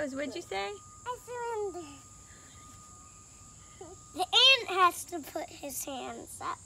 Rose, what'd you say? I surrender. The ant has to put his hands up.